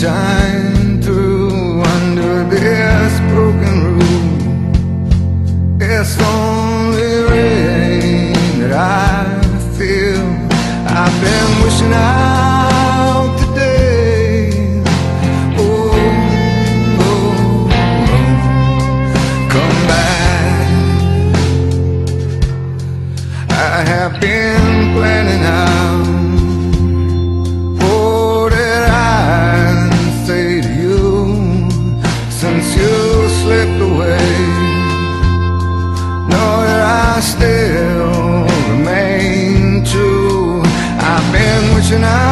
shine through under this broken roof? It's only rain that I feel. I've been wishing out I still remain true. I've been wishing I